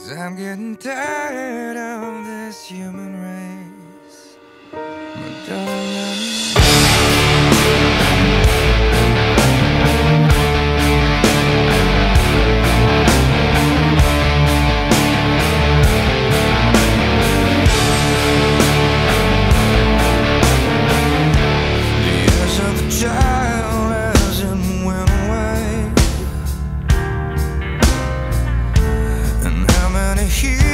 Cause I'm getting tired of this human race. Darling, here